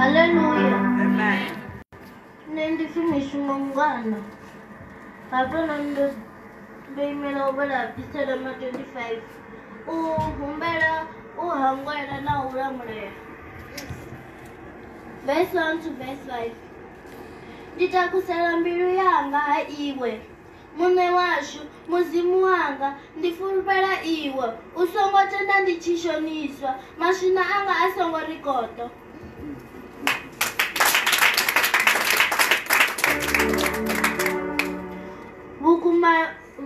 Haleluya. Nne ndi pfi mishumo ngana. Hafha ndo ndo imela u vhala Psalm 25. U humbela u hangwela na u lamulela. Verse 1 to verse 5. Nditakusela mbilu yanga ha iwe muṋe washu muzimu wanga ndi fulufhela iwe u songo tenda ndi tshi shoniswa maswina anga a songo rikoto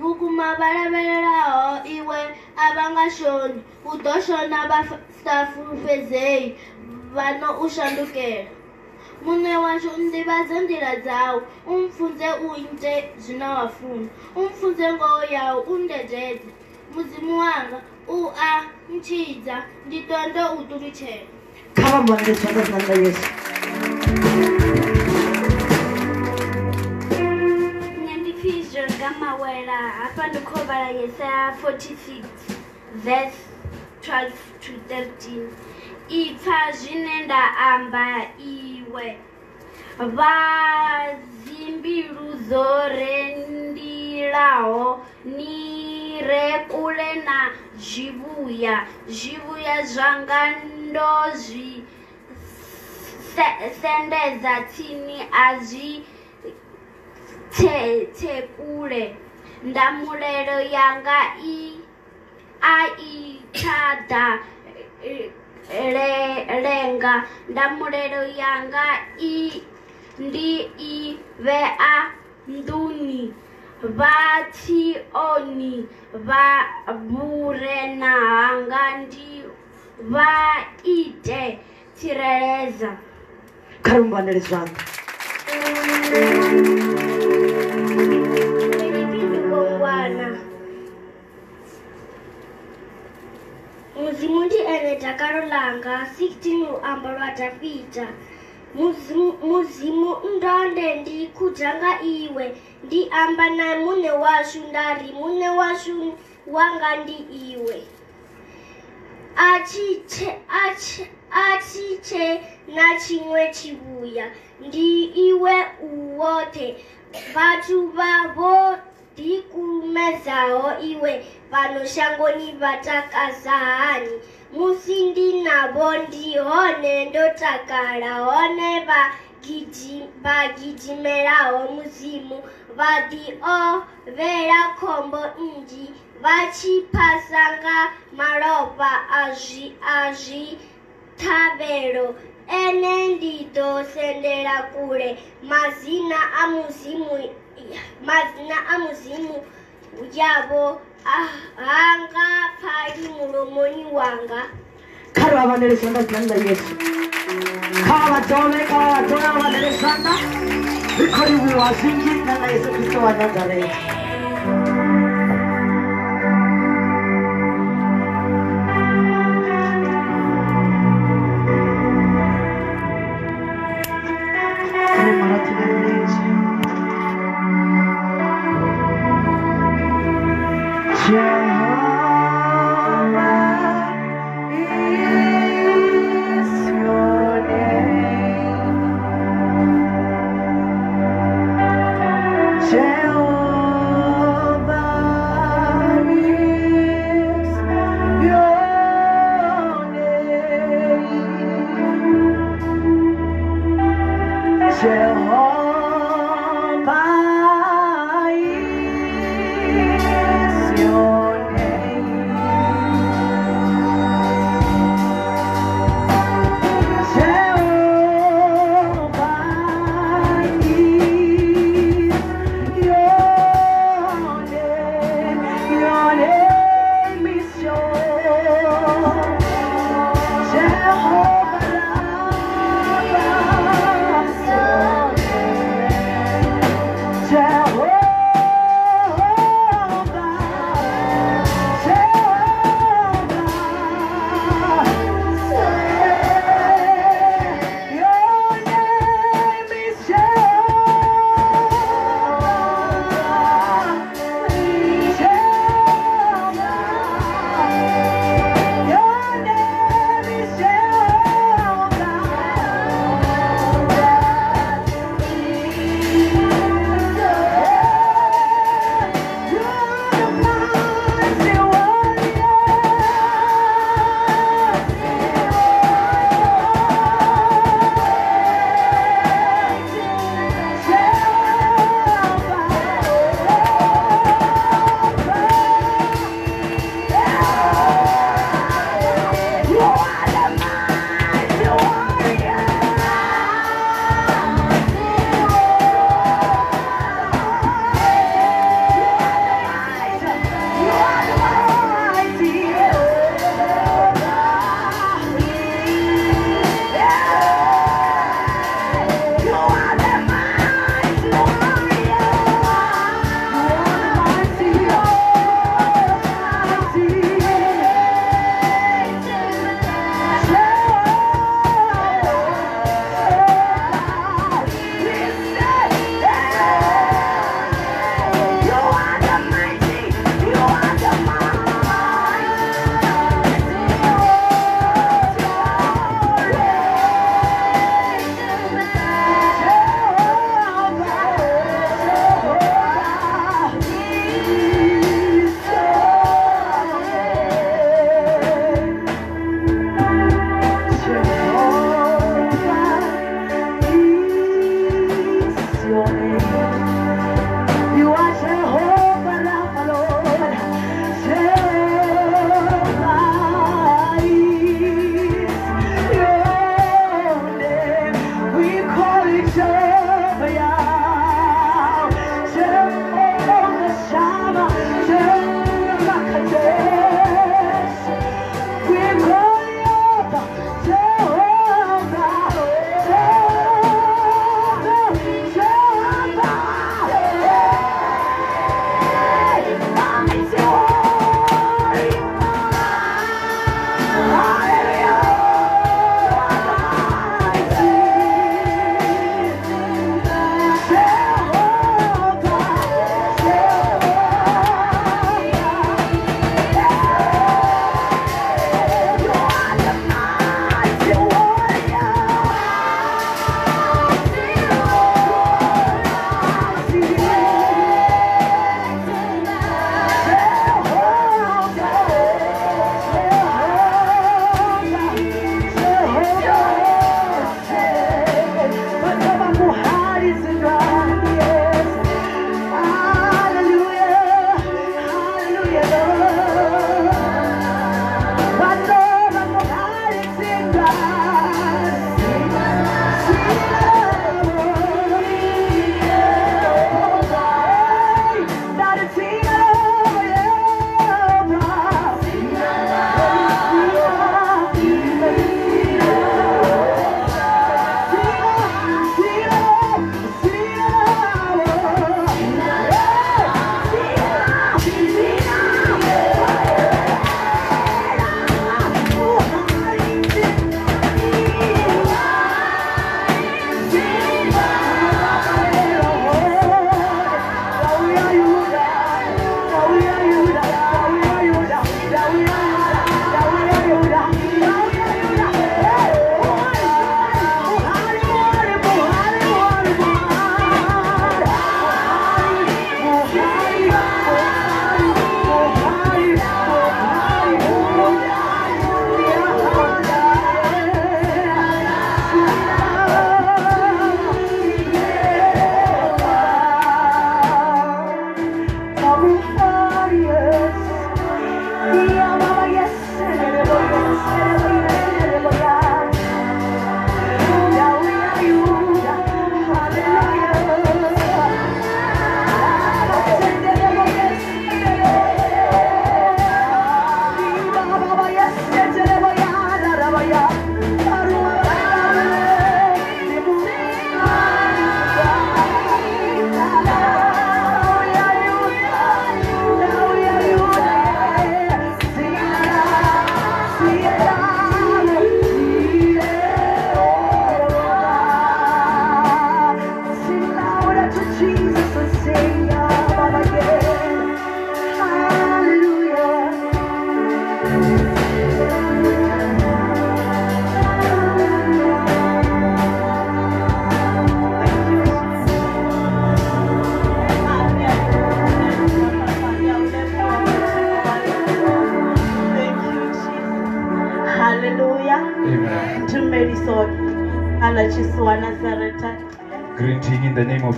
vhukuma vha lavhelelaho iwe a vha nga shoni. U ḓo shona vha sa fulufhedzei vha no u shandukela. Muṋe washu nḓivhadze nḓila dzau u mpfunze u ite zwine wa funa. U mpfunze ngoho yau u ndededze. Mudzimu wanga u a ntshidza ndi ḓo ndo u ṱulutshela. Kha vha mbonele tshanḓa tshanḓa yesu ndi pfhi nga mawela hafha ndi khou vhala yesaya 46 verse 12 to 13 ipfa zwine nda amba iwe. Vha dzimbilu dzo rendilaho ni re kule na zwivhuya. Zwivhuya zwanga ndo zwi se- sendedza tsini a zwi tse tse kule. Ndamulelo yanga i a i tada le, lenga. Ndamulelo yanga i ndi i vhea nduni vha tsioni vha vhure na hanga ndi vha ite tsireledza kha ri mbonele zwanḓa vana. Mudzimuti ene dhakaro langa 16 luambo lwa dhavhidha muzimu ndonde ndikudzanga iwe ndiamba na mune washu ndari mune washu wanga ndi iwe. Achiche achi achiche na chimwe chivuya ndi iwe uwote vhathu vha voti ndikumedzaho iwe fano shangoni vatakasa hani. Musi ndinavo ndihone ndotakala hone vagijimiraho muzimu. Vadiovela khombo nnzhi vha tshi phasa nga malofha a zwi thavhelo. Ene ndi ḓo sendela kule mazina a muzimu madzina a muzimu yavho. A- hanga pfali mulomoni wanga. Kha ri vha vhanele zwanḓa zwanḓa yesu. Kha vha vhatovhe kha vha vhatovhe vha vhanele zwanḓa. Ri khou livhuwa zwinzhi na na yesu kristo wa nazareta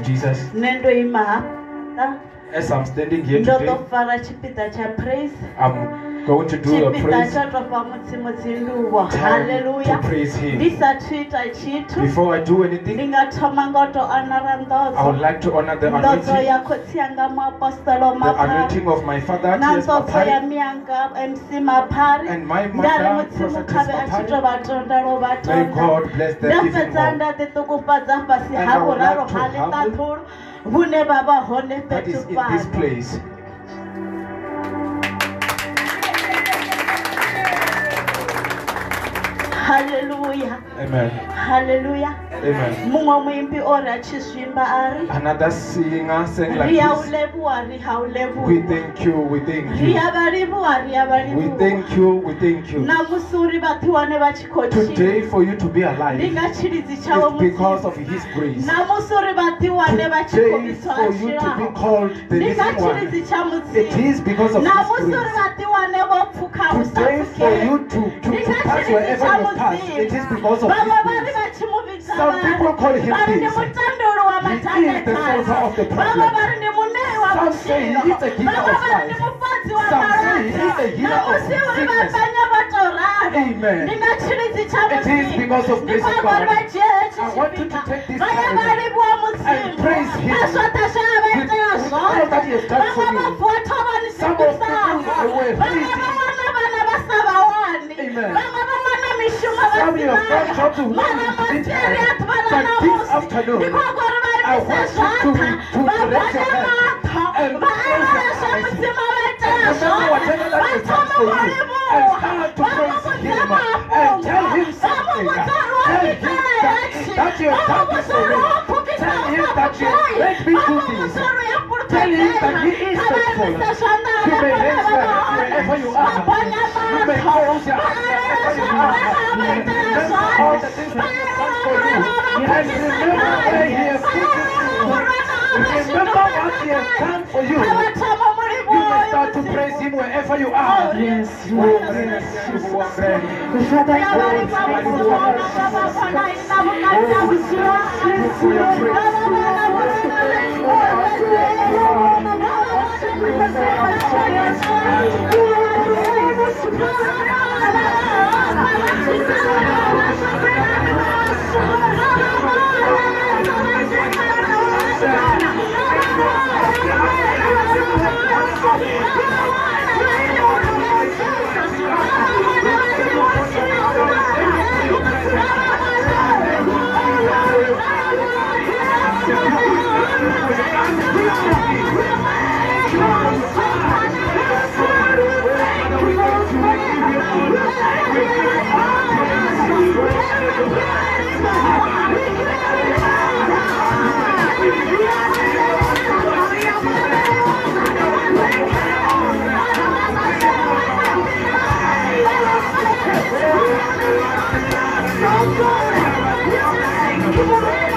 Jesus. nṋe ndo ima hafha As I'm standing here ndo today, ḓo fara tshipiḓa tsha praise I'm going to do a praise tsha tou fha mudzimu dzinduwo time to praise Him. sathu ita tshithu Before I do anything, nga thoma nga u tou anara I would like to honor the anointing, ya khotsi yanga muapostolo the anointing of my father, na T.S. nḓodzo ya Maphari, miyanga mc maphari and my mother, Prophetess khavhe a tshi tou Maphari. vha tonda lo vha May God bless them even more. nda ḓiṱungufhadza fhasi And I would like to humble- ḽiṱaṱhulu vhune vha vha hone That is in this place. Halleluya Amen. halleluya Amen. muṅwe muimbi o ri a tshi zwimba a ri Another singer sang like this. levhuwa ri ha We thank you, we thank you. a vha livhuwa ri We thank you, we thank you. namusi uri vhathu wane vha tshi khou tshila Today, for you to be alive, nga tshilidzi tshawe it's because of His grace. namusi uri vhaḓi wane Today, for you to be called the living one, tsha it mudzimu is because of His grace. vhaḓi wane vho pfukha Today, for you to, to, to pass wherever you pass, it is because of His vhaṅwe vha ri grace. vha tshi mu vhidza Some people call him this. He is the solver of the problem. vha ri ndi munei wa Some say he is a giver of life. Some say he is a healer of sickness. vhaṱanya vha tou ralo Amen. ndi nga tshilidzi tsha It is because of ndi grace of khou uri God. vha dzhie hetshi I want you to take this time and praise Him na zwoṱhe zwe a vha with- all that He has done for you. vha vuwa thovhani Some of the people were vhaṅwe busy. vha wana vhana vha sa vha wani Amen. Vhaṅwe vha wana mishumo vha Some you have got job to this masiri a time. ḓuvha ḽa But this afternoon, ndi khou uri vha I want you to- zwoṱhe to vha raise your hand and close your eyes. mudzimu vha itela And remember whatever that vha He has thome done for you. And start to vha praise muvhudze Him. And tell Him something. muvhudze uri wo Tell Him that, that you vha have done this for me. Tell Him that you make me do this. Uri ya Tell him that he is faithful. You may raise your vha hand hone wherever you are. You may close your eyes wherever you are. vha vha itela Remember all the things that He has done for you. And remember where He has put you. To. Remember what He has done for you. kha vha thoma You mulimo may start to praise Him wherever you are. Yes, Oh, praise you, oh, praise. Yeah. Come on,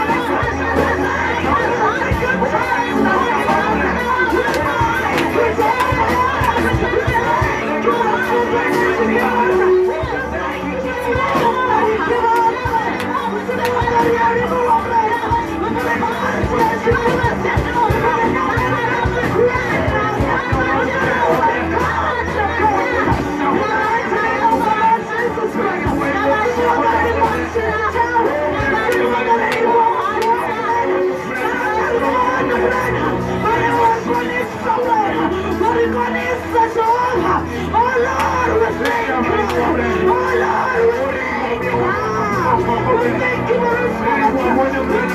Let's go! Thank you.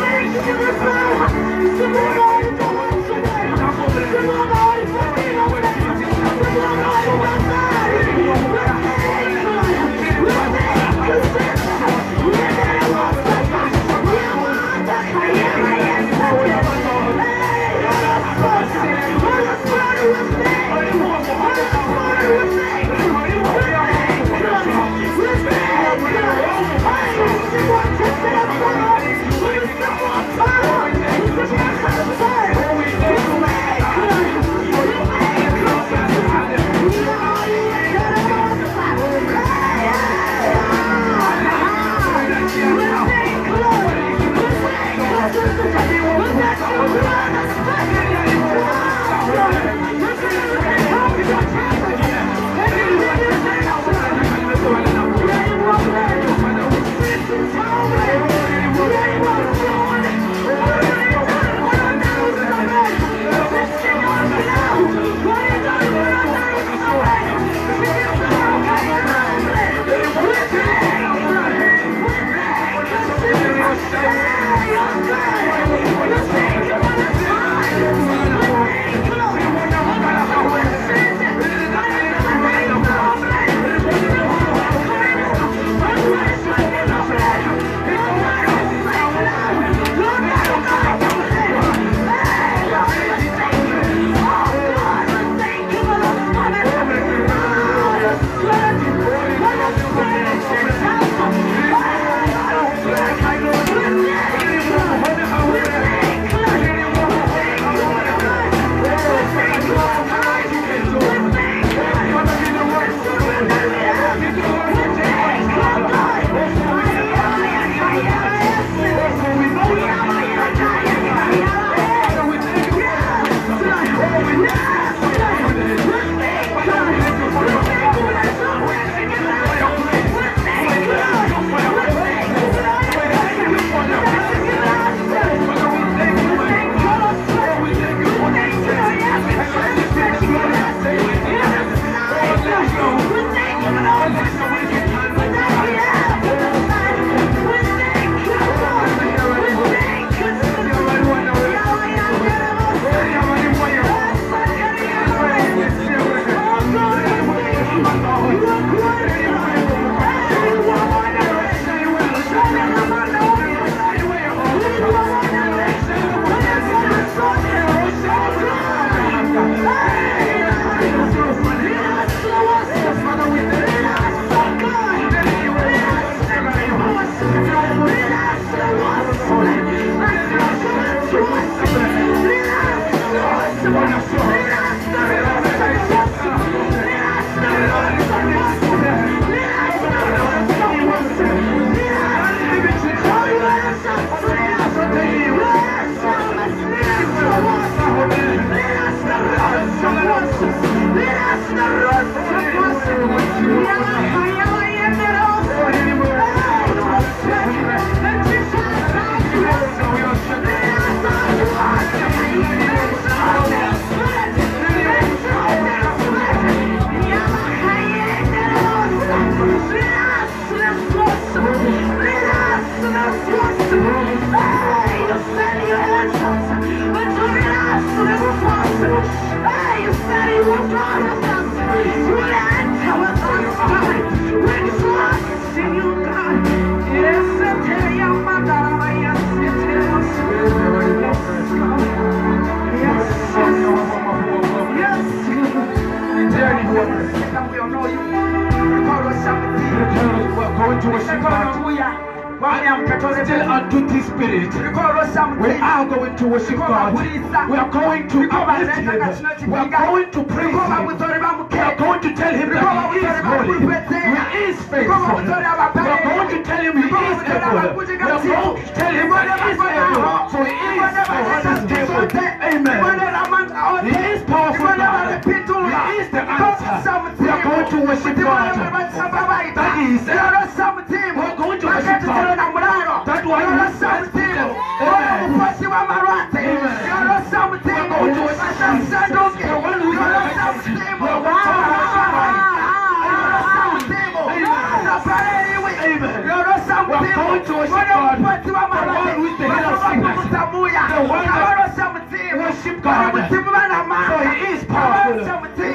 So he is powerful.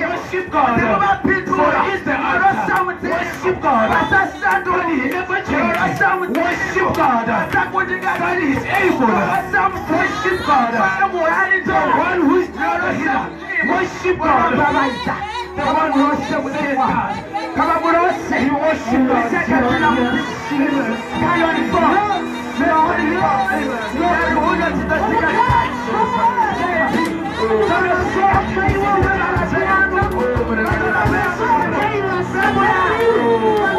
Worship God. So he is the answer. Worship God. God is. Worship God. God is able. Worship God. The one who is. Worship God. The one worship with God. Come on, worship. Worship God. God. God. God. Thank you.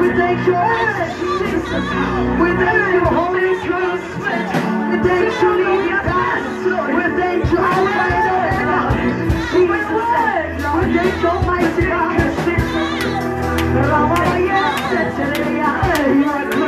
We thank you, Jesus. We thank you, Holy Ghost. We thank you, Lord. We thank you, Almighty God. Jesus. We thank you, Almighty God. Rama, yes, you are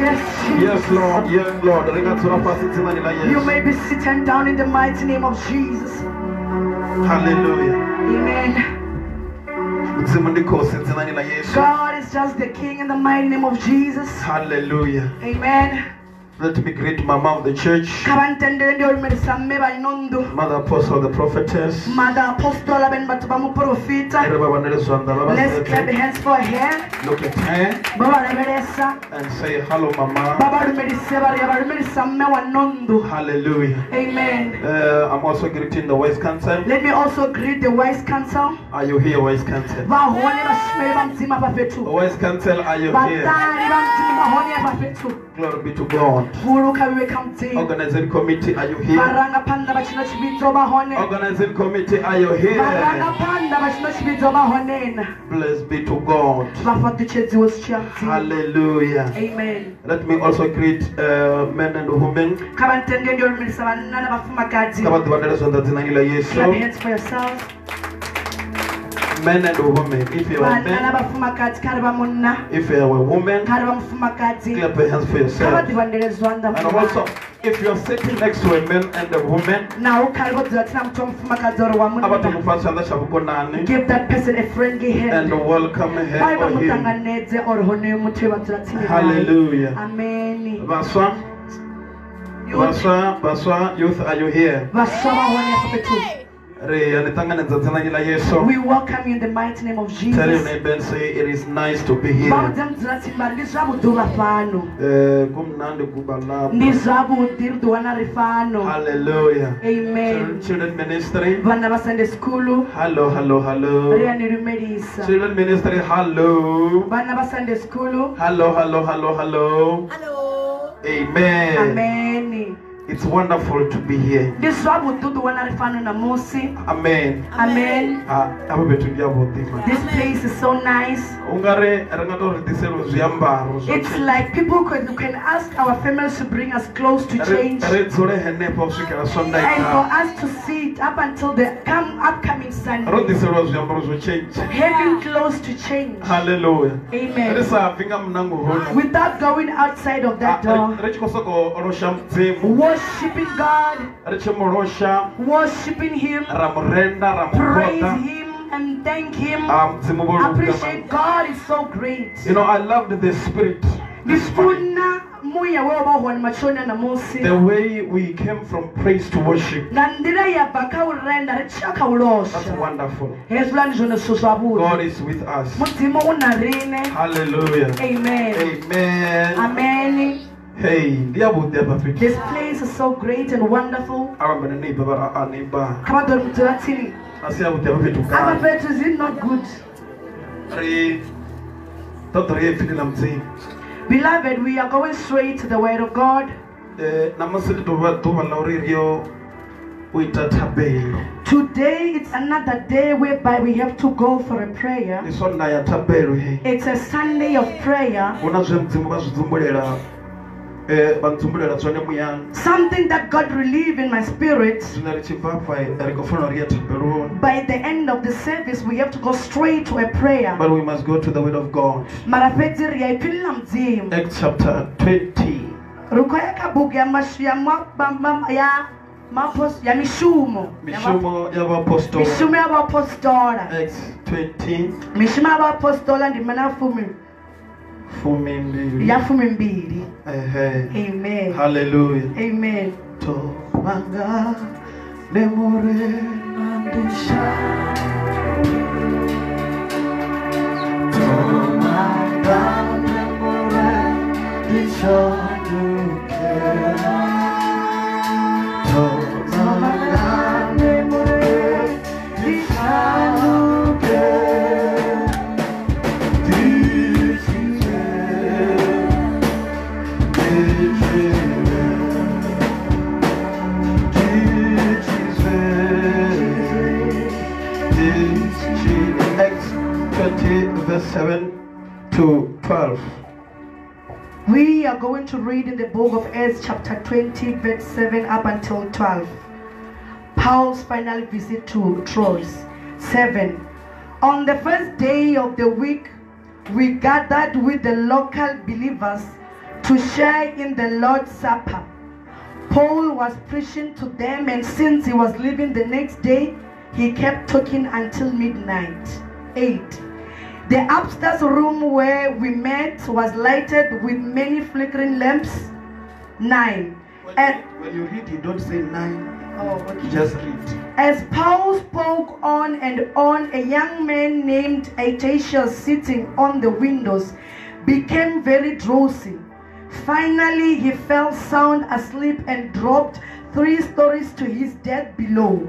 Yesu. may be sitting down in the mighty name of Jesus. Hallelujah. Amen. Mudzimu ndikosi tsimani la Yesu. God is just the King in the mighty name of Jesus. Hallelujah. Amen. Let me greet Mama of the church, kabantendere ndi olumirisa mme balinondo Mother Apostle, of the prophetess. mother apostola bene batu bamuprofita Era babanerezwanda let's clap hands for her Look at her and say hello, Mama. babalumirise bariya balumirisa mme wa nondo Hallelujah. amen Uh, I'm also greeting the Wise Council. let me also greet the wise council Are you here, Wise Council? bahone bashimeli bamdzima pafetu Wise Council, are you here? Batali bamdzima bahone pafetu Glory be to God. vuluka biwe kamdzima Organizing committee, are you here? varanga panda bachino chibidzo bahone Organizing committee, are you varanga here? panda bachino chibidzo bahonena Blessed be to God. vafatichedziwo sichiyamdzima Hallelujah. amen Let me also greet uh, men and women. kabantenge ndi olumirisa vanana vafumakadzi Kama tivanerezwanda dzina la clap Yesu. hands for yourself Men and women. If you are a vanana man, vafumakadzi kari vamunna if you are a woman, clap your hands for yourself. And also, if you are sitting next to a man and a woman, nawo kari vodzira tina muti wamufumakadzi ori wamunna abatomupa chanda chavukonani give that person a friendly hand. And welcome her or him. vamutanganedze ori honeyo muti wevadzira tsini naye. Hallelujah. ameni Vaswa, Vaswa, Vaswa, youth, are you here? vaswa la Yesu. we welcome you in the mighty name of Jesus. Tell your neighbor and say it is nice to be here. fano Eh, kumnandi Hallelujah. amen Children- ministry. vana va sunday school Hello, hello, hello. Children ministry. Hello. vana va sunday school Hello, hello, hello, hello. Amen. ameni It's wonderful to be here. ndi zvavudi udiwana ri fano namusi Amen. amen. Ah, avo bethu ndiyavhuḓi man. this place is so nice. Ungari ri nga to ri diseliwa zwiambaro it's like people could, can ask our families to bring us close to change. ri dzule henefho u swikela sonday and for us to sit up until the come upcoming ro sunday diseliwa zwiambaro zwo change having close to change. Hallelujah. amen. Ri sa bvi nga munango hono without going outside of that door. ri tshi khou soko losha mudzimu worshiping god. Worshiping him. Ra mu renda ra mu praise him and thank him. Appreciate god is so great. You know i loved the spirit. This morning. ndifuna muya wewo vahone machona namusi the way we came from praise to worship. Nga nḓila ya bva kha u renda ri tshiya kha that's wonderful. Hezwiḽa ndi zwone zwithu god is with us. Mudzimu u na rine hallelujah. Amen. Amen. Amen hey ndiyavhuḓi afha fhethu this place is so great and wonderful. Avambe na neighbor vara a neighbor. Kha vha ḓo ri mudzula tsini asi yavhuḓi afha fhethu afha kale fhethu is it not good. Ri ṱoḓa ri ye pfinela mudzimu beloved we are going straight to the word of god. Namusi ri tovha ḓuvha ḽa uri ri yo u ita thabelo today it's another day whereby we have to go for a prayer. Ndi swonda ya thabelo he it's a sunday of prayer something that god relieved in my spirit. Zwino ri tshi bva afha ri khou fanela uri ya thabeloni by the end of the service we have to go straight to a prayer. But we must go to the word of god. Mara fhedzi ri ya iphinila mudzimu. Acts chapter 20 ri khou ya kha bugu ya mashu ya ma- ma- ma- ya mapos- ya mishumo. Ya ma- mishumo ya vaapostoli mishumo ya vaapostola acts 20 mishumo ya vaapostola ndi mana fumi fumi mbili. Mbili. Amen. Haleluya amen. Tomanga nemurena ndisha tomanga nemure ndishanduke tomanga 7 to 12. we are going to read in the book of acts chapter 20 verse 7 up until 12 paul's final visit to troas 7 on the first day of the week we gathered with the local believers to share in the lord's supper Paul was preaching to them, and since he was leaving the next day, he kept talking until midnight. 8. The upstairs room where we met was lighted with many flickering lamps. 9. When, And, you, when you read, you don't say nine. oh, You okay. just read. As Paul spoke on and on, a young man named Atatius sitting on the windows became very drowsy. Finally, he fell sound asleep and dropped three stories to his death below.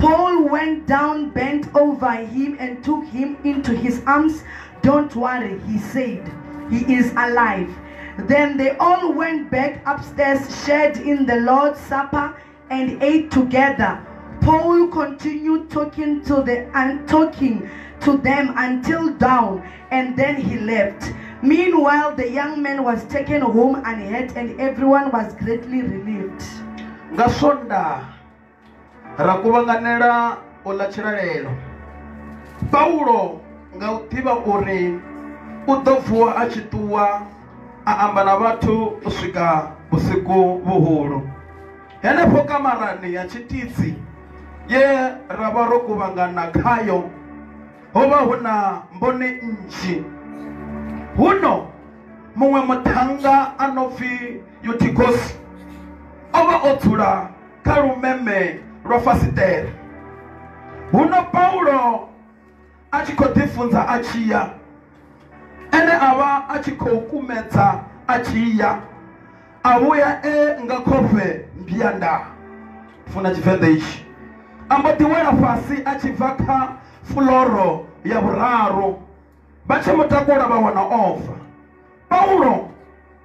Paul went down, bent over him, and took him into his arms. Don't worry, he said, he is alive. Then they all went back upstairs, shared in the Lord's Supper, and ate together. Paul continued talking to the and talking to them until dawn, and then he left. Meanwhile, the young man was taken home and unhurt, and everyone was greatly relieved. Ra kuvhanganela u tshilalelo paulo nga u ḓivha uri u ḓo vuwa a tshi ṱuwa a amba na vhathu u swika vhusiku vhuhulu. Henefho kamarani ya tshitidzi ye ra vha ro kuvhangana khayo ho vha hu na mboni nnzhi. Huno muṅwe muthannga a no pfi yutikos o vha o dzula kha lumeme lwa fasitere huno paulo a tshi khou ḓifunza a tshi ya ene a vha a tshi khou kumedza a tshi ya a vhuya e nga khofhe mbiyanda. Funa tshivenḓa itshi. A mbo ḓi wela fhasi a tshi bva kha fuloro ya vhuraru. Vha tshi mutakula vha wana ofa paulo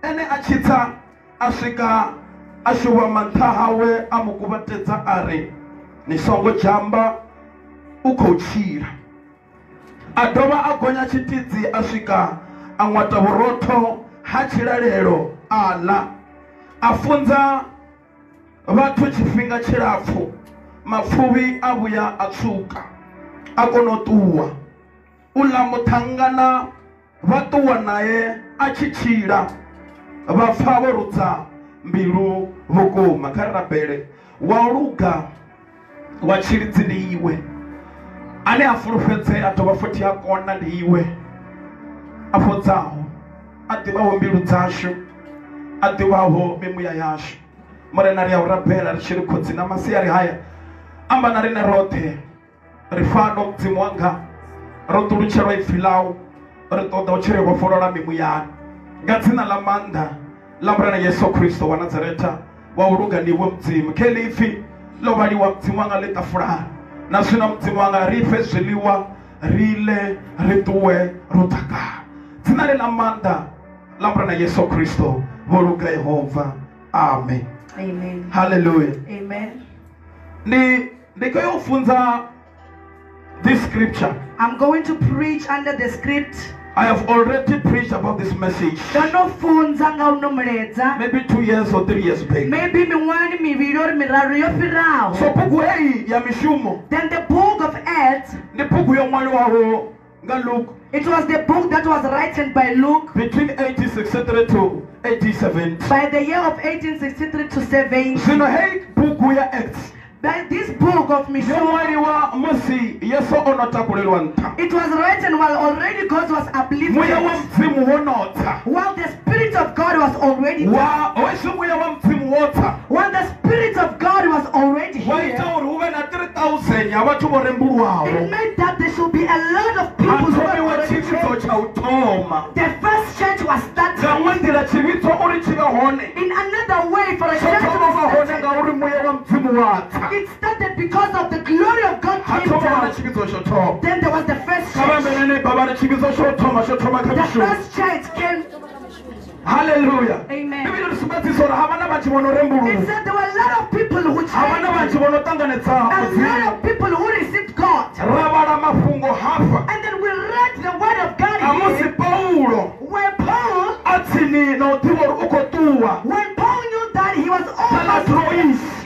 ene a tshi tsa a swika a shuvha manṱha hawe a mu kuvhatedza a ri ni songo dzhamba u khou tshila. A dovha a gonya tshitidzi a swika a ṅwata vhurotho ha tshilalelo a ḽa. A funza vhathu tshifhinga tshilapfhu mapfuvhi a vhuya a tsuka a kona u ṱuwa. U ḽa muṱhangana vha ṱuwa naye a tshi tshila vha pfa vho rudza mbilu vhukuma kha rabele wa luga wa tshilidzi ndi iwe. Ane a fulufhedzea dovha futhi a kona ndi iwe. A fhodzaho a ḓivhaho mbilu dzashu a ḓivhaho mimuya yashu. Murena ri ya u rabela ri tshi ri khotsi na masiari haya amba na rine roṱhe. Ri fano mudzimu wanga ro ṱulutshelwa ipfi ḽau ri ṱoḓa u tshi ri vhofholola mimuyani nga dzina ḽa maanḓa ḽa murena yesu kristo wa nazareta wa u luga ndiwe mudzimu khe ḽi ipfi ḽo vhaliwa mudzimu wanga ḽitafulani na zwino mudzimu wanga ri fhe zwiḽiwa ri ḽe ri ṱuwe ro takala dzina ḽi ḽa maanḓa ḽa murena yesu kristo vho luga yehova. Amen. Amen. haleluya Amen. ndi ndi khou ya u funza this scripture. I'm going to preach under the script. I have already preached about this message. Ndo no funza nga uno muledza maybe two years or three years back. Maybe miṅwahani mivhili ori miraru yo so fhiraho bugu heyi ya mishumo then the book of acts ndi bugu yo ṅwaliwaho nga luke. it was the book that was written by luke. Between 1863 to 1870 by the year of 1863 to 70 zwino heyi bugu ya acts by this book of yo mishumo ṅwaliwa musi yesu o no takulelwa nṱha. It was written while already god was muya wa uplifted mudzimu wo notsa while the spirit of god was already wa weswi muya wa mudzimu wo tsa while the spirit of god was already wa here. ita uri hu vhe na 3000 ya vhathu vho rembuluwaho. It meant that there should be a lot of people who were hathomiwa already tshividzo saved. tsha u thoma. The first church was started ngaṅwe nḓila tshividzo uri tshi vhe hone. in another way for a tsho church to thoma be vha hone started. Ngauri muya wa mudzimu wa tsa It started because of the glory of God came thoma vha na down. tshividzo tsho thoma Then there was the first church. vhambelene baba ri tshividzo tsho thoma tsho thoma kha The first church came. haleluya Amen. bibili ri sumbedzisa uri ha vha na vhathu vho no It said there were a lot of people who ha vha na changed. vhathu vho no ṱanganedza A lot of people who received God. ra vhala mafhungo hafa And then we read the word of God here. When Paul, a tsini na u ḓivha uri u khou ṱuwa when Paul knew that he was almost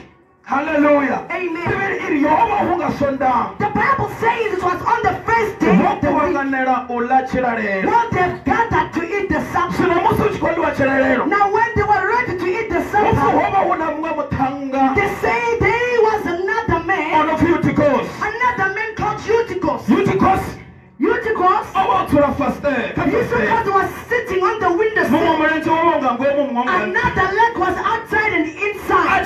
haleluya Amen. bibili iri yo vha hu nga swondaha The Bible says it was on the first day of the week. kuvhanganela u ḽa tshilalelo Well, they've gathered to eat the supper. zwino musi hu tshi khou ḽiwa tshilalelo Now, when they were ready to eat the supper, vha hu na muṅwe muthannga they say there was another man, no pfi utikos another man called Eutychus. utikos Eutychus, o vha o dzula fastere kha Eutychus was sitting on the muṅwe windowsill. mulenzhe wo vha u nga nga ngomu mwongani Another leg was outside and inside. While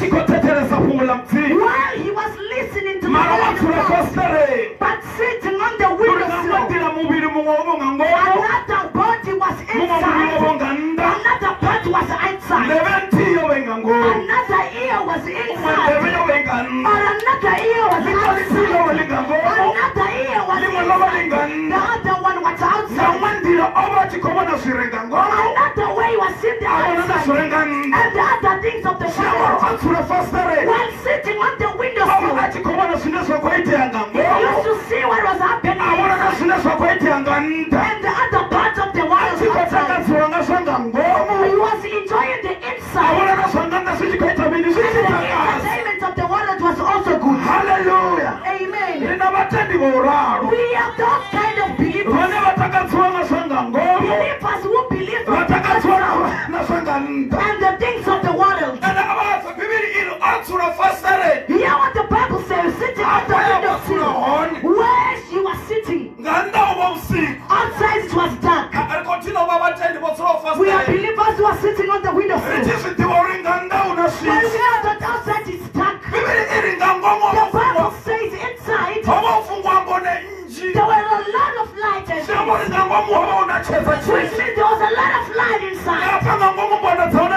he was listening to the word of watsula God, fostere but sitting on the uri nga windowsill, ngwatira muviri mumwe wovo nga ngomu another body was mumwe muviri wovo inside, another part was outside, ndeve ntiyo venga ngomu another ear was inside, yo venga nda or another ear was likalisiyo outside, linga ngomu another ear was inside, the other one was outside, mwandira ova chikovona zvirenga ngomu another way was sitting avona na outside, and the other things of the shamwari world. watsula fostere While sitting on the ava windowsill, achikovona zvine zvokuitira nga he used to see what was happening vatendi vouraro We are those kind of believers. vane vatakadziwa nga zvanga ngomu Believers who believe in vatakadziwa God na- na zvanga nda and the things of the world. ene avaza bhibhiri iri atsura fasareni Hear what the Bible says, sitting on the akwaya window vatsura sill. honi Where she was sitting, nga ndauva usiku outside it was dark. ariko tinova vatendi votsura We are fasareni believers who are sitting on the window sill. tichizvitiva uri nga ndau But we nasvisi know that outside it's dark. bhibhiri iri nga ngomu The shambo ri nga ngomu wava unachedza Which means there was a lot of light inside.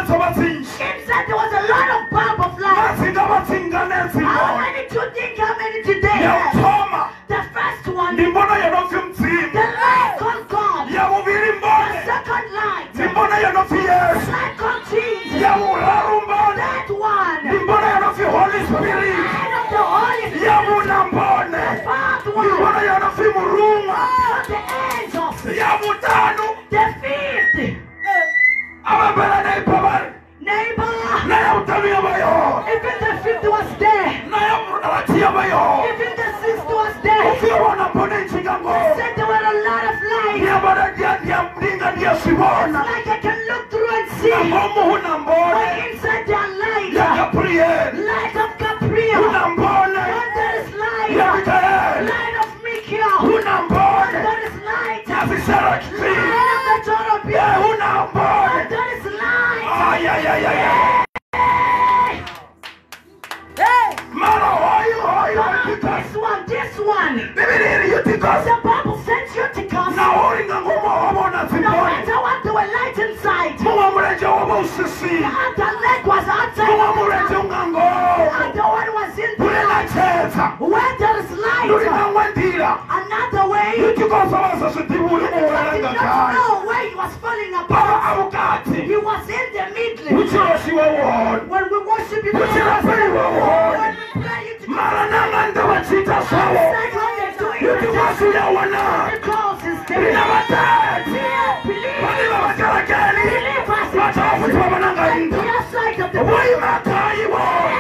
But inside there light. Light of una mbone there is light. Light of una mbone There is light. Light of the Cherubim. ye una mbone And there is light.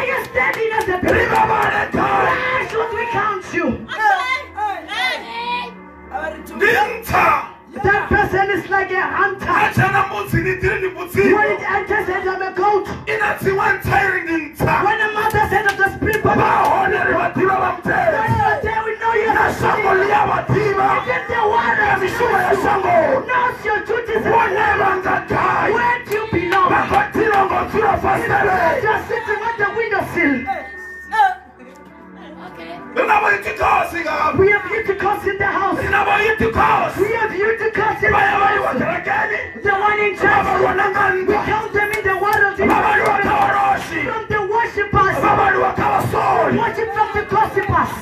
You're standing as a believer. riva vanekai Where should we count you? ndinta That person is like a hunter. achana mbudzi ndiri When it enters into a goat. ina dzimwe ntairi When the mother said of the spirit, Papa, vahoneri vadiva vamuteri there we know you're the nashango son. liya vadiva Even the water mishumo yashango knows your duties. vone vangadai Where do you belong? vakatinongotsura fasere You're sitting on the windowsill. Rinavoitikosi kapo We have Eutychus in the house. rinavoitikosi We have Eutychus in the house. The one in charge. We count them in the world. vavari vakavaroshi From the worshippers. vavari Worship from the gossipers.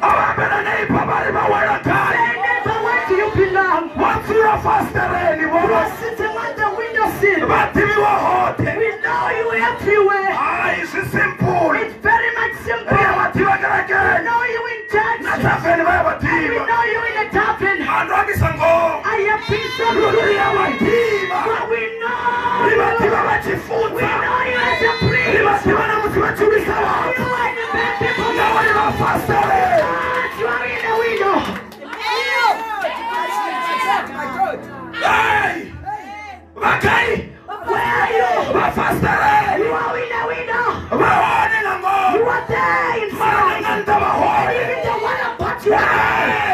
avambena neipa vari vawarakai Say, neighbor, where do you belong? vatsura fastereni You vova are sitting on the windowsill. We know you everywhere. hai zvisimpuli It's simple, it's very much simple. iya vativa We know you in church. natafeni vaya We know you in a tavern. vanhu vamisa ngoma I have been so riya vativa But we know you. rivativa We know you as a priest. rivativa namusi vachuvisa You are the best people. ngavari vafastere God, ah, you are in the window. Hey! Makai, where are you? Mafastare. You are wina wina. Maone na. You are there inside. Maana nga mahore. Even the one apart you are.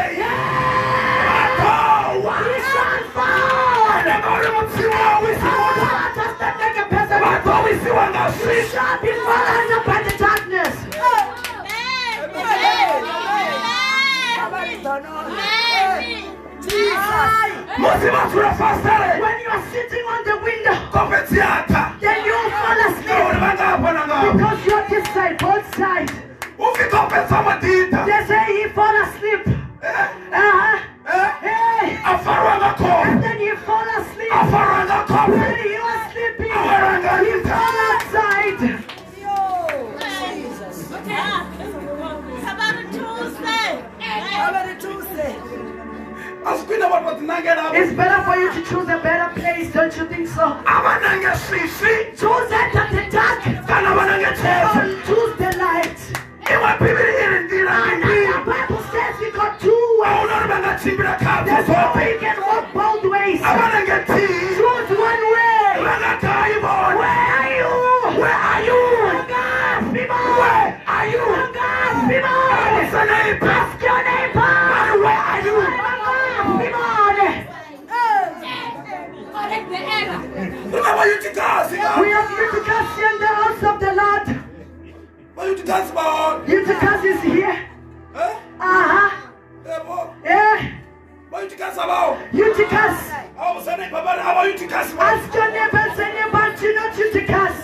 Shut up, you fall under by the darkness. Amen. Amen. Amen. Amen. Amen. Amen. Amen. Amen. Fastere. When you are sitting on the window, then you will fall asleep because you're this side, both sides. They say he fall asleep. Eh? Uh-huh. Eh? Hey. And then he fall asleep. It's better for you to choose a better place, don't you think so? Choose enter the dark. Kana vanange chefu. Or choose the light. Iwe bhibhili iri ndira And the. Bible says we got two ways. Auna uri vangachimbira That's why we can walk both ways. Choose one way. Where are you? Where are you? Where are you? God, people. What's the name? Ask We have Eutychus in the house of the Lord. But you to dance about. Eutychus is here. Eh? Uh-huh. Eh, bo. Yeah. But you about. Eutychus. How was the how are you to dance about? Ask your neighbor and say, neighbor, do you know Eutychus?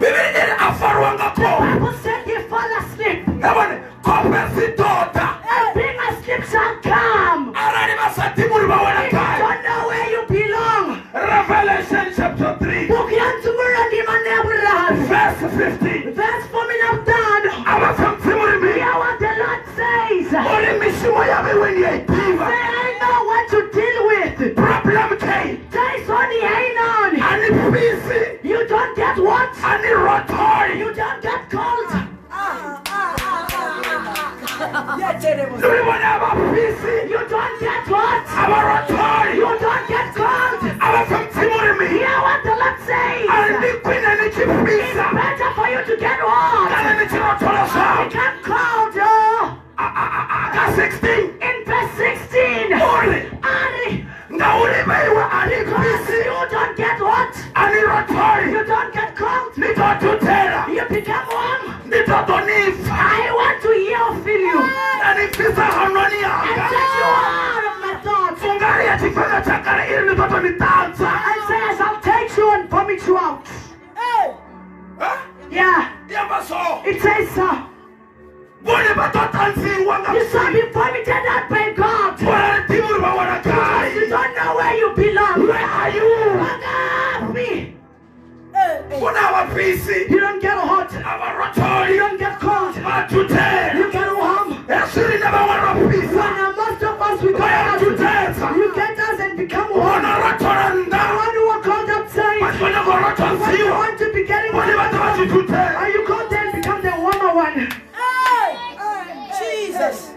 Bhibhili iri afarwa ngakho. Bible said he fall asleep. Yabona, kompesidoda. And being asleep shall come. Arali vasati muri vawela If you don't know where you belong. Revelation chapter 3. Ukianzumura ndima nebulan. Verse 15. Verse coming up down. Abafamsi muri mi. Hear what the Lord says. Say, Uri mishimo yabe weniyaitiva. I know what to deal with. Problem came. Jason, hang on. Ani busy. You don't get what? Ani rotori. You don't get cold. Nulibona uh-huh. Abafisi. You don't get what? Abarotori. You don't get cold. Abafamsi muri mi. Hear what the Lord says. Andikwina nichifisa. Better for you to get what? Kana nichirotora zvawo. Become cold. Oh. Aka 16. In verse 16. Uri. Ari, You don't get what? Ani rotori. You don't get cold. Nditotutera. You become warm. Nditotonifa. I want to hear or feel you. Nanifisa hanoni And yanga. take you out of my thoughts. Fungari ya chifenga chakare iri nditotonitanza. And say, as I'll take you and vomit you out. Eh? Yeah, Yamba so. it says so. Bone batotanziwa nga. You shall be vomited out by God. Kuna abafisi. You don't get hot. You don't get cold. Batutera. You get warm. Esiri nabawona bafisa. When uh, most of us we go out, Bayatutesa. you get us and become warm. Bona rotora I nda. want to walk out outside. Bashona When you want to be getting Bone warm, bata bachitutera. and you go there and become the warmer one. Jesus.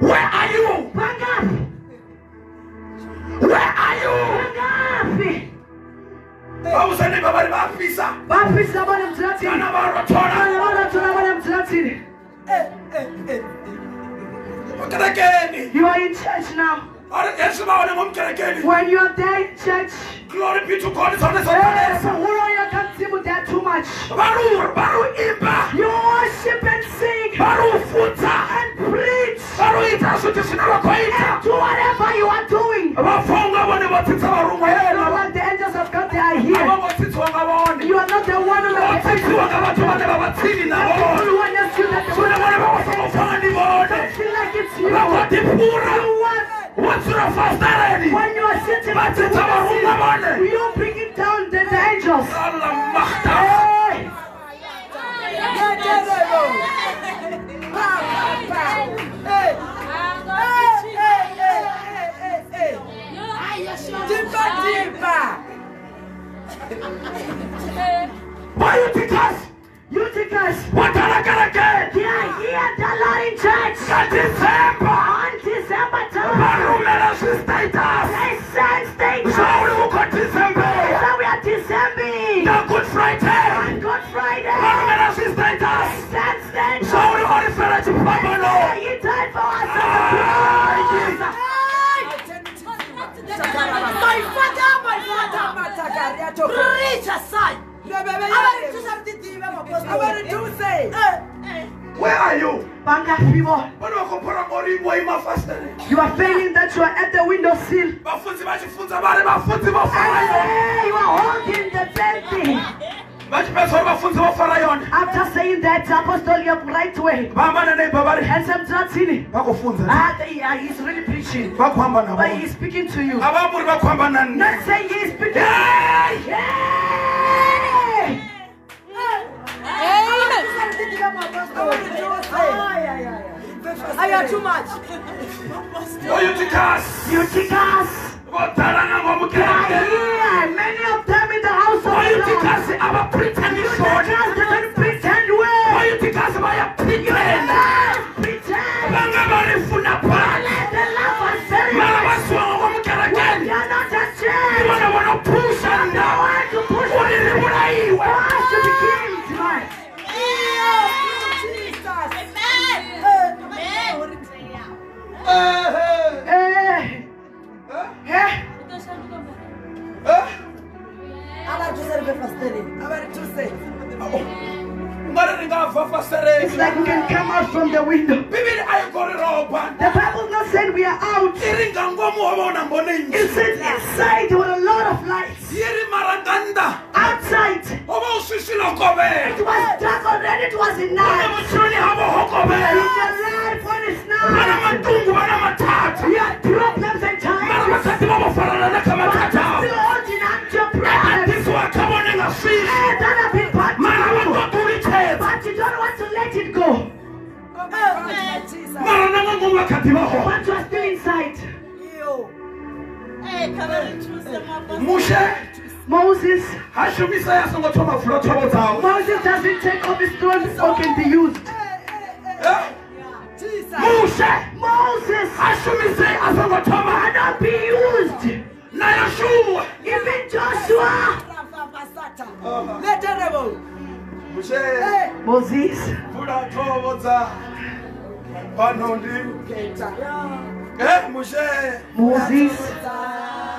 Where are you? Forgive. Where are you? Forgive. Awusani vausanei vavari vafisa vafisa vane mziratini varotora vane mziratini kerekeni you are in church now Ari Yesu baone mumkerekeni. When you are there in church, Glory be to God. Who are you there too much. Baru baru imba. You worship and sing Baru futa. and preach Baru ita suti sinalokoita. do whatever you are doing. Abafunga bone batitsa barumwa You yena. know what the angels of God they are here. You are not the one who are Batsitsiwa ngabantu bane babatsini nabone. who wants you that the one babasangofana nibone. feel like it's you. You want When you are sitting at the Batitsa barumwa window, bone. you bring it down the, the angels. Allah mahta. Hey, Bayutikas. Eutychus, Watarakarake. they are here, the Lord in church. Kadesemba. On December 12th, Barumela status. they send statements. Sauli uko December. So we are December. Na Good Friday. On Good Friday, Barumela status. send statements. Sauli orifera chipambano. You died for us. Ah, Ayi. My father, my father, preach aside. Where are you? You are failing that you are at the window sill. Hey, you are holding the same after saying that apostle your right way. And sometimes ah, he's really preaching. But he's speaking to you. Not saying he's speaking yeah. Yeah. Aya too much. vo tala na ngomu are kereke here. Many of them in the house of the Lord. oyuticas a va pretend swona Eutychus doesn't pretend well. oyuticas va ya pretend Pretend. Eh. Eh. nga ri ri nga It's like we can come out from the window. bibili a yi ko ri roba The Bible not saying we are out. i ri nga ngomu wa vona mbone It says inside with a lot of lights. yi ri maranganda Outside, u va u swisilokovela it was dark already. It was in night. vutsoni a vo In hokovela the light when it's night. matungu vana mathata You have problems and challenges. vakati va vo farana na kha But mathata you're still holding on to your problems. atisiwa kha vone nga swisi Eh, That have been you are still inside. muxe Moses, ha shumisa ya songo thoma fulothovo dzawe Moses doesn't take off his throne or can be used. muxe Moses. Ha shumise a songo thoma. Cannot be used. na yoshuwa Even Joshua. muxe Moses, vula thovo dza vanondi e muxe Moses,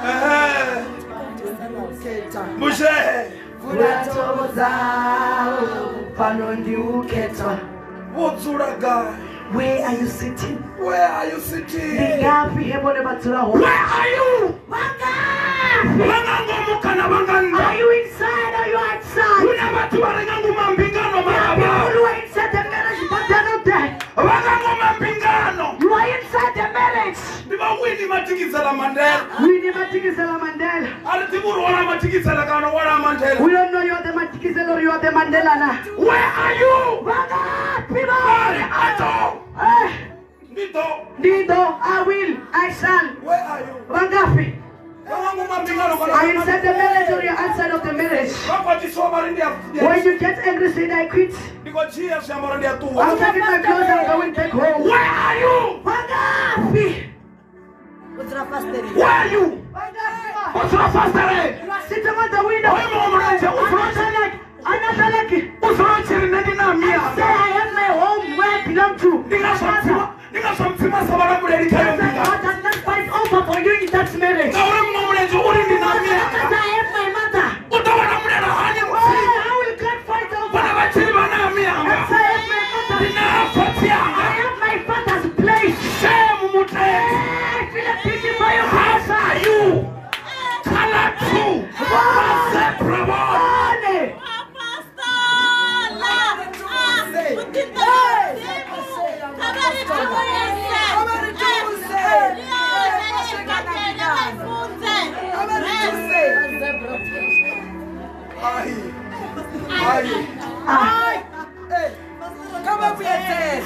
ehe muxe vudzula gai? Where are you sitting? where are you sitting? Ndingapi hebo ne batsula ho? where are you? Wangapi? There. va nga nguma mbingano You are inside the marriage. ni va wini madikizela mandela We need Madikizela Mandela. a ri tivi uri wona madikizela kana wona mandela We don't know you are the Madikizela or you are the Mandela now. where are you Wangapi ari bo? ato Eh, ndito Ndido, I will, I shall. where are you Wangapi? Va nga nguma mbingano Are you inside the marriage or you're outside of the marriage? va kwatisiwa va ri When you get angry, say that I quit. ndiko jiya swiambaro ndi ya I'm taking my clothes, I'm going back home. where are you Wangapi? where are you Wangapi? usura fastere You are sitting on the window. Oye, mama, Another leg, another leg. usura chiri neni Say I have my home where I belong to. Sava ramuleri kayo Say has not fight over for you in that marriage. ngauri mumwe murenje uri ndina Because mianga I have my mother. utavana munera hani musi how will God fight over? vana vachiri vana Yes, mianga I have my mother. ndina afati I ai ai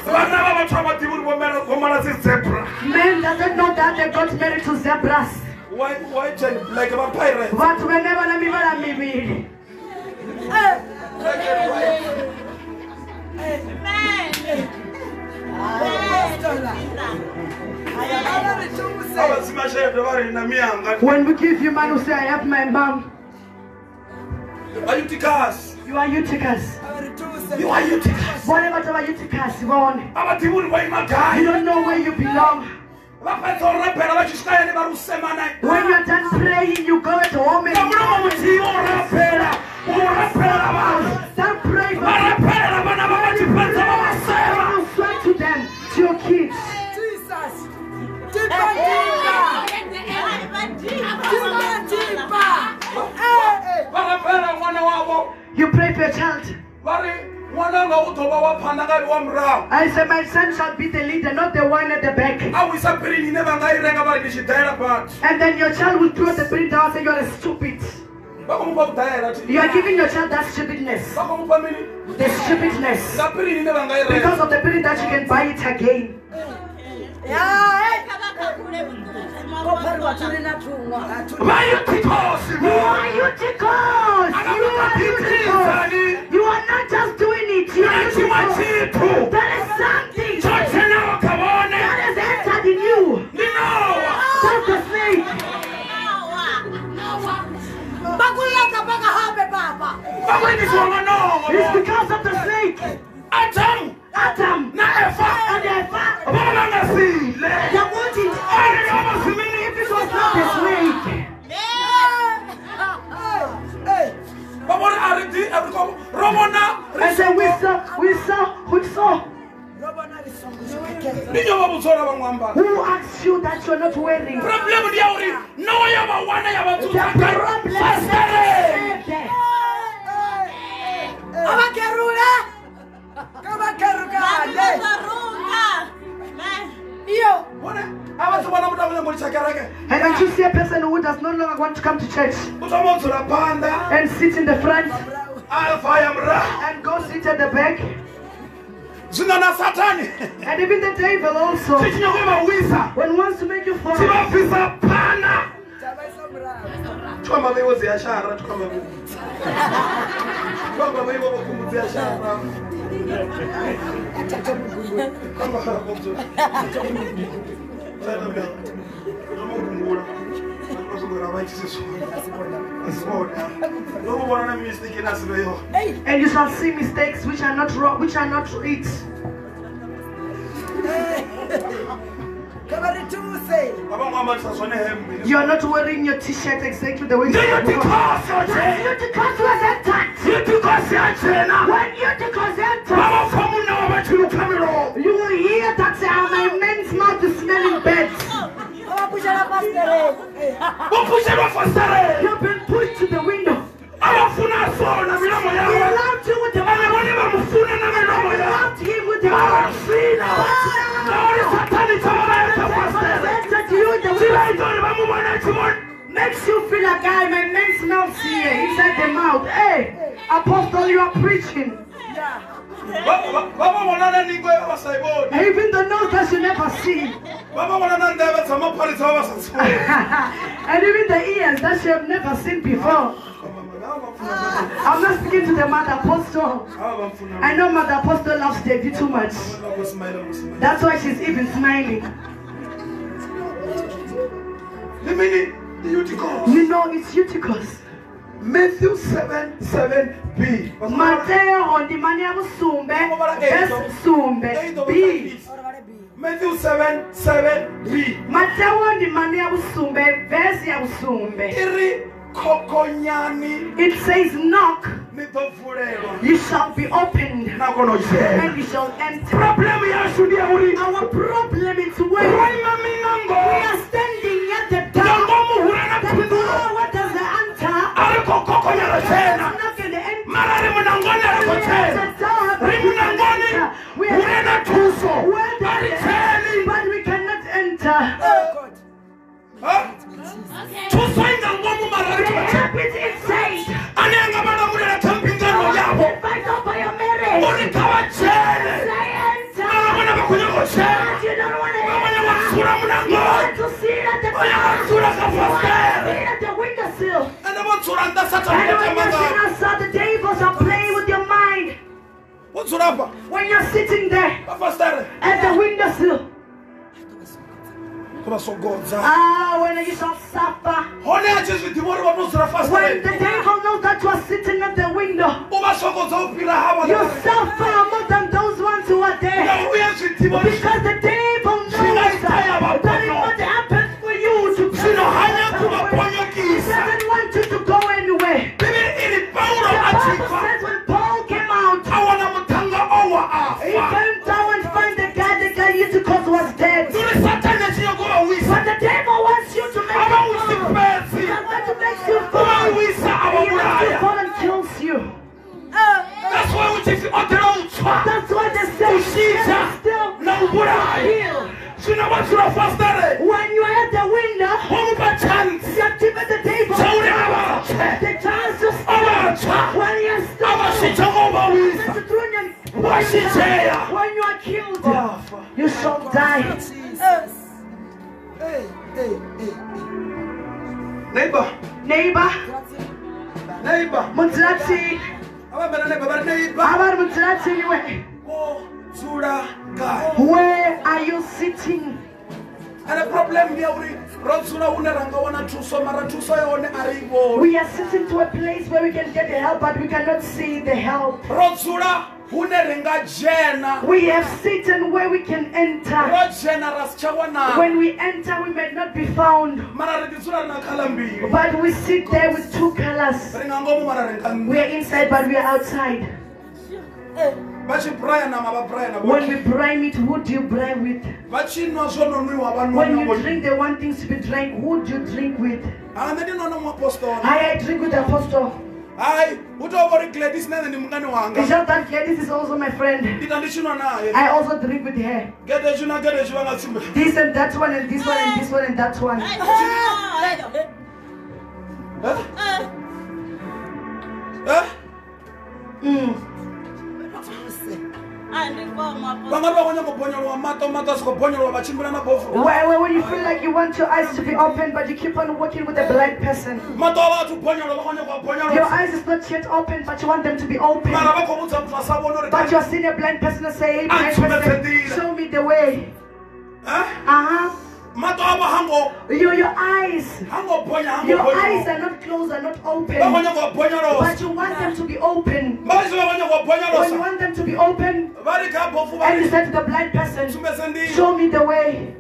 vana va vathu a va tivi uri vomala zizebra Men doesn't know that they got married to zebras. white and black vapirate Vhathu vhane vha na mivhala mivhili. avadzima tshelede va ri na mianga When we give you money, you say, I have my mom. Vayutikasi You are Eutychus. you are Eutychus Vone vhathu va Eutychus vone. a va tivi uri va yima You gai don't know where you belong. va fedza u rapela va xiswayeni va ri u semana When you're done praying, you go at home and kamulomo muthihi u rapela u rapela vanhu start praying. va rapelela vana va va xipesa va va seva You swear to them. ari n'wananga u ḓo vha wa phanḓa nga vhi wa murahu I said, My son shall be the leader, not the one at the back. a vhuisa pirini ine vha nga i renga vha ri ndi tshi daela badi And then your child will throw the print down and say, You are stupid. vha khou mupha vhudaela thi You are giving your child that stupidness. vha khou mupha mini The stupidness. nga pirini ine vha nga i renga Because of the print that you can buy it again. Vha yuthikosi You are Eutychus! You are Eutychus! You are not just doing it, you are na tshiṅwe Eutychus! tshithu There is something tsho tshenaho kha vhone that has entered in you. ndi nowa That's the snake. vakuendisiwa nga nowa It's because of the snake. Adamu Adam. Na efa and Eva. vha va nga sile They wanted ari no va simini if it was not the snake. va vona a ri di a ri ko ro vona And then we saw, we saw, we saw. ndi nyo va vutsora van'wambana Who asked you that you're not wearing? problemu ndi ya uri nowa ya va wana ya va The problem tsutsaka is there. vone a va swi vona ku ta vunya ngoli xa kereke And when you see a person who does no longer want to come to church. U tshama u dzula phanda and sit in the front. Alfa ya murahu and go sit at the back, swi nga na satani. And even the devil also, swi xinya ku va wisa when he wants to make you fall, swi va fisa phana twamba veivo zi ya xara twamba veivo twamba veivo vakhumudzi ya xara loko vona na mistake na siveyo and you shall see mistakes which are not wrong, which are not it. avan'wambatisa swone hembe You are not wearing your t-shirt exactly the way you're ndiyo supposed to. tikhoso When Eutychus was entered, yi tikhosi ya chena when Eutychus entered, vavapfa munna wa vachiluka milomo you will hear that uh, my man's mouth is smelling bad. Apostle, you are preaching. voni Even the nose that you never see. va va vona na ndeve tshama pharisa va va sa tshoni and even the ears that you have never seen before. I'm not speaking to the mother apostle. I know mother apostle loves David too much. That's why she's even smiling. You know it's Eutychus. Matthew 7 7 b Mateo on the money of Sumbe. Yes, Sumbe. B. matthew 7 7 b Mateo on the money of Sumbe. Verse of Sumbe. i ri khokonyani It says, Knock, ni to pfulelwa you shall be opened, na kona chena and you shall enter. problemu yashu ndi ya uri Our problem is mina we are standing at the door. ndango muhura na The door, ariko koko nyarotena mara ri munangoni arikotena ri munangoni ure na thuso. aritsheli oh, thuso ingangoni mara ane anga valamurela khampingano yavo uri kavachele mara vona va khonya kochela vavona va sula munangoni. oya va sula ka fasitere want to fastere sit at the windowsill. ene vo dzula nta And satani when you're vatambanga sitting outside, the devils are playing with your mind. vo dzula pa When you're sitting there va fastere at the windowsill, ku va sogodza. Ah, when you shall suffer. hone a tshi zwi ḓivha uri va no dzula When the fastere He ponyokisa doesn't want you to go anywhere. We cannot see the help. Ro dzula hune ri nga dzhena. We have sitting where we can enter. Ro dzhena ra si tsha wana. When we enter we may not be found. Mara ri ti dzula ri na khala mbili. But we sit there with two colors ri nga ngomu mara ri nga we are inside but we are outside. Va xi braya nama va braya na when we brine it who do you brine with? Va xi nwa swo no nwiwa va when you nwa drink they want things to be drank who do you drink with? Hambi ti nwa na muapostola. I, I drink with the apostle hayi u to vo ri gladys nene ni mungani it's wanga just that Gladys is also my friend? Ti ta ndi xi nwa naye. I also drink with her. Gede xi na gede xi va nga tshimbe this and that one and this one and this one and that one. Mm. Va ri va vonya mubonyolo wa mato mato a siko va chimbila na bofu Where, where when you feel like you want your eyes to be open but you keep on working with a blind person? Mato a va athu bonyolo ku va your eyes is not yet open but you want them to be open. Mara va kho muthu a sa voni ri but you're seeing a blind person and say hey blind person show me the way. A va hango your, your eyes. Hango bonya hango your eyes are not closed are not open. Vonya ku va bonyolo but you want them to be open. Va xi va vonya ku va when you want them to be open va ri kha bofu va and you said to the blind person show me the way.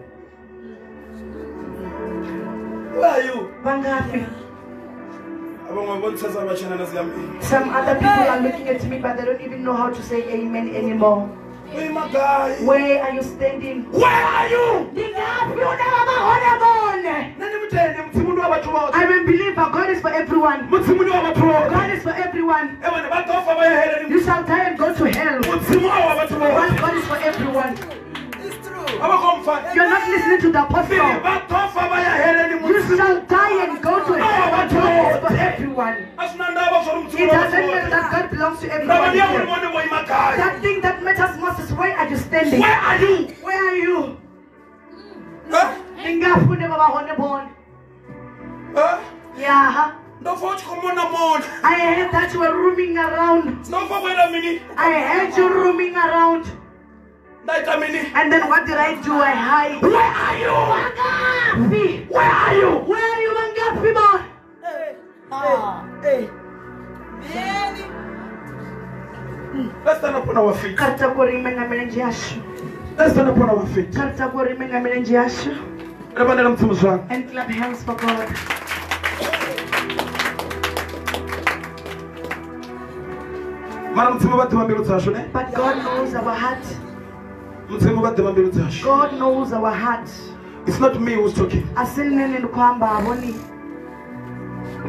Where are you? Bangafi. van'we vo ntshesa va xina na siyamini some other people are looking at me but they don't even know how to say amen anymore. u yima gayi where are you standing where are you Ndingafi unababahonebone. nani mutende mutsimuni wa vathu voxe I'm a believer. God is for everyone. mutsimuni wa vathu voxe God is for everyone. evane va tofa va ya heleni You shall die and go to hell. mutsimu wa vathu But voxe God is for everyone. You're not listening to the apostle. va tofa va ya heleni You shall die and go to hell. But God is for everyone. a swi na ndava swa ri It doesn't matter that God belongs to ndava liya ku ri everyone. vone vo yima That thing that matters most is where are you standing? where are you Where are you? Eh? Yeah. ndo fa u tshi khou mona mona I heard that you were roaming around. ndo fa ku ita mini I heard you roaming around. Nda ita mini And then what did I do? I hide. where are you Mangafi. where are you Where are you, Mangafi, boy? let's stand up on our feet Karta kurimenga milenji yashu. let's stand up on our feet Karta kurimenga milenji yashu. ri vanela mutsimu zwanga And clap hands for God. mara mutsimu va tiva mbilu dzaswo ne But God knows our heart. God knows our heart. it's not me who's talking Asinene ni kwamba aboni.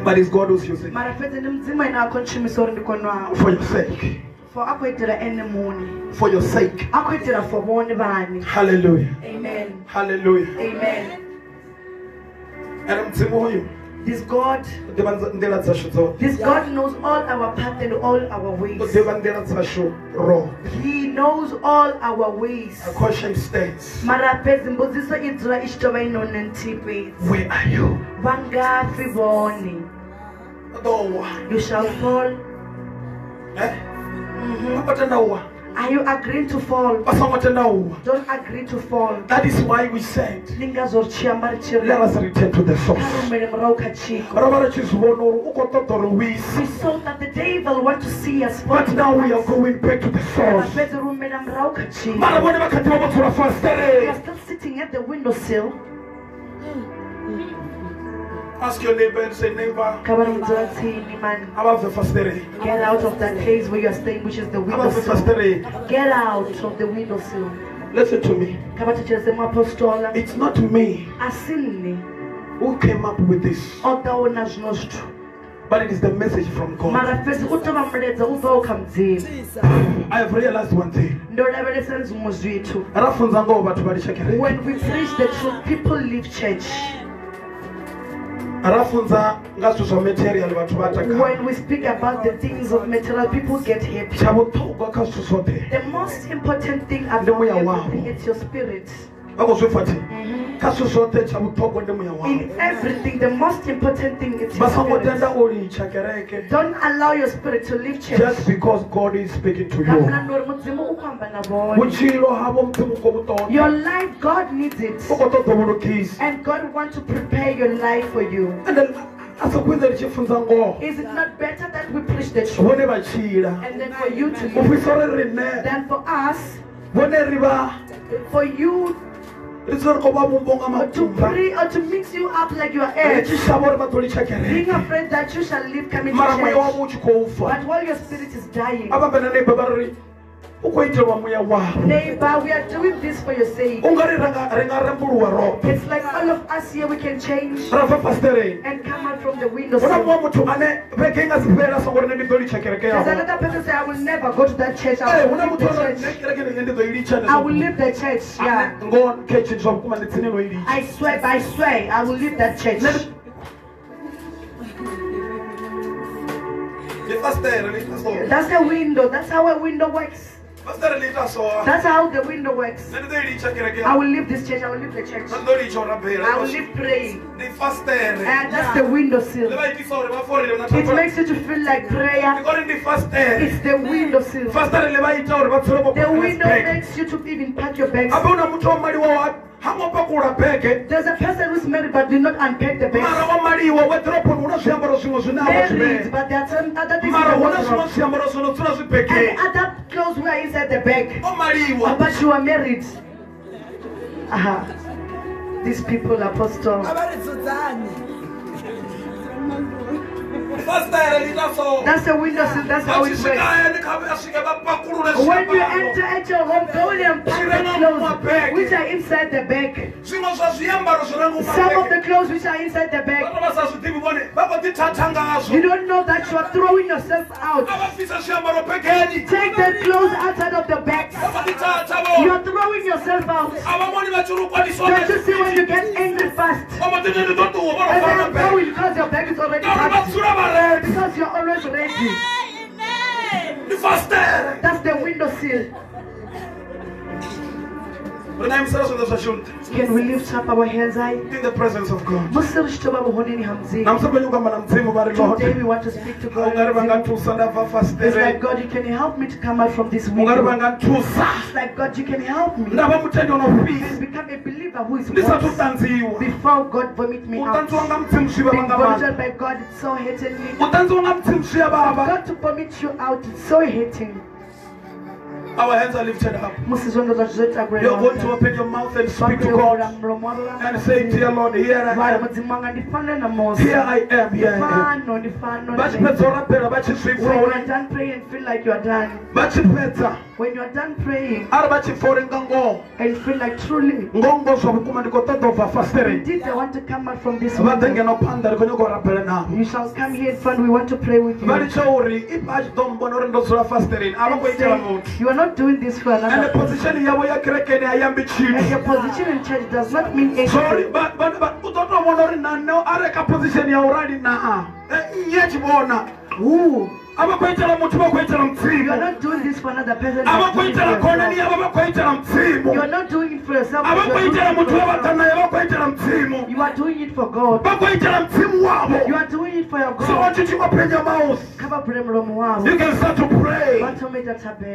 but it's god who's using Mara fete ni mzima ina akonchimisa uri ndikonwa. for your sake For akuitira ene muni. for your sake Akuitira for bone bani. hallelujah Amen. hallelujah Amen. This God, u ndz- ndlela dzaswo dzote this God knows all our path and all our u ways. tiva ndlela dzaswo ro. He knows all our ways. a question states mara fhedzi mbudziso i dzula i tshi tou vha i none nthihi fhedzi. Where are you? Vha ngafhi vhone? Ḓowa you shall fall. Eh? Vha khou tenda u wa are you agreeing to fall? Vha songo tenda u wa don't agree to fall. That is why we said ndi ngazwo ri tshi amba ri tshi ri let us return to the kha source rumele murahu kha tshiko. Ro vha ri tshi zwi vhona uri u khou ṱoḓa uri wisa we saw that the devil want to see us fall. But now we are going back to the Mara source. fhedzi ri humela murahu kha tshiko. Mara vhone vha kha ḓi vha vho dzula we are fastere still sitting at the window sill ask your neighbor and say neighbor kha vha ri mudzula tsini mani a vha bve fastere get out of that place where you are staying which is the a window sill. get out of the window sill. Listen to me. Kha vha thetshelese muapostola it's not me a si nne who came up with this o ḓaho na zwino but it is the message from god. Mara fhedzi u tou vha muledza u bvaho kha mudzimu. I have realized one thing. Ndo lavhelesa zwiṅwe zwithu. Ra funza ngoho vhathu vha litsha kereke when we preach the truth people leave church ra funza nga zwithu zwa material vhathu vha when we speak about the things of material people get happy. Tsha vhuṱhogwa kha zwithu zwoṱhe. The most important thing about everything is your spirit vha khou zwi pfa thi kha zwithu mm-hmm. zwoṱhe tsha vhuṱhogwa ndi muya wavho In everything, the most important thing is your spirit. tenda u litsha kereke Don't allow your spirit to leave church. just because god is speaking to you. Kana nori mudzimu u khou amba na vone. vutshilo havho mudzimu u khou vhu ṱoḓa Your life, God needs it. u khou ṱoḓa vhulugisi And God wants to prepare your life for you. ende a si khwine ri tshi funza ngoho Is it not better that we preach the truth? Vhone vha tshila and then for you to live than for us, vhone ri vha for you to pre or to mix you up like your ri eggs, tshi shavha uri vha ḓo litsha being afraid that you shall live coming to church. wavho u tshi khou But while your spirit is dying, a vhambena neiba vha ri u khou itelwa muya wavho neighbor, we are doing this for your sake. u nga ri ri nga- ri nga rembuluwa roṱhe It's like all of us here, we can change and come out from the window. hu muṅwe muthu ane vhege i nga si fhela songo ri nṋe ndi ḓo litsha kereke There's another person say, I will never go to that church. Eh, I will na leave muthu the ano church. kereke nṋe ndi ḓo i litsha I will leave the church. Yeah. ngoho khetshe zwa vhukuma ndi tsini no i litsha I swear, I swear, I will leave that church. ndi fasiṱere ḽi ita so That's the window. That's how a window works. Fasiṱere ḽi ita so That's how the window works. nṋe ndi ḓo i litsha kereke I yavho will leave this church. I will leave the church. nṋe ndi ḓo litsha u rabela I will leave praying. And uh, that's the window sill. ḽi vha itisa uri vha forile na It makes you to feel like prayer. ndikori ndi fasiṱere It's the window sill. fasiṱere ḽi vha ita uri vha dzule vho The window makes you to even pack your bags. abe hu na muthu o maliwaho ha ngo pakula bege There's a person who's married but did not unpack the mara bags. o maliwa weḓiroponi hu na zwiambaro zwiṅwe zwine a vha Married, but there are some other things in mara the hu na zwiṅwe wardrobe. zwiambaro zwo no dzula And zwibegeni other clothes were inside the bag. o maliwa But you are married. Aha. These people, apostle. That's the window. That's how it pakulule When you enter at your home, go and pack the clothes which are inside the bag. Some of the clothes which are inside the bag. You don't know that you are throwing yourself out. Take the clothes outside of the bag. You are throwing yourself out. Don't you see when you get angry fast? And then bege go because your bag is already packed. Dzula vha redi Because you're always ready. ndi fasiṱere That's the window sill. Can we lift up our hands high? in the presence of god Musi ri tshi tou vha vhuhoneni ha Mudzimu. namusi kwenye kamba na mdzimu vha ri Today we want to speak to God. nga ri vha nga Mudzimu. nthusa nda bva It's like God, you can help me to come out from this u nga ri vha window. It's like God, you can help me nda vha mutendi ono and fhisa become a believer who is ndi sathu lost ṱanziwa before God vomit me out. ṱanziwa nga mudzimu zwi vha Being vomited by God, it's so hating me. u ṱanziwa nga mudzimu zwi a vhavha God to vomit you out, it's so hating. Our hands are lifted up Musi zwanḓa zwashu zwo ita you're going to gwela. open your mouth and speak to god and say dear lord here i Vhaya am mudzimu wanga ndi fane na Mose. here i am here i am Fano, ndi fano. vha tshi fhedza u rabela vha tshi zwipfa When you uri are done praying and feel like you are done. vha tshi fhedza When you are done praying arali vha tshi pfa uri nga ngoho and feel like truly, ngoho zwa vhukuma ndi khou ṱoḓa u bva fasiṱereni indeed I want to come out from this vha ḓe ngeno phanḓa ri khou nyaga u rabela navho You shall come here in front. We want to pray with you. vha litsha uri if a tshi ḓo mbona uri ndo dzula fasiṱereni a vha And khou itela muthu you are not doing this for another person. position yavho ya kerekeni a yambi And your tshithu position in church does not mean sorry anything. vha- vha- vha- u ḓo tou vhona uri na nṋe a re kha position ya u rali naa nnyi a tshi vhona Who? A vha khou itela muthu vha khou itela You are not doing this for another person. you are khou doing it for itela khonani yourself. yavho vha khou itela mudzimu You are not doing it for yourself. a vha but khou You itela are doing muthu it we for vha ḓa yourself. naye vha khou itela mudzimu You are doing it for God. vha khou itela mudzimu You are doing it for your so God. tshi tshi open your mouth Kama pule mlomo you can start to pray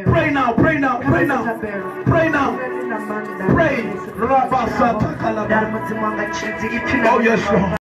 pray now pray now pray now pray now Pray. Pray. Rabasata kalaba. Dar mudzimu wanga chidzi. Ipina oh yes lord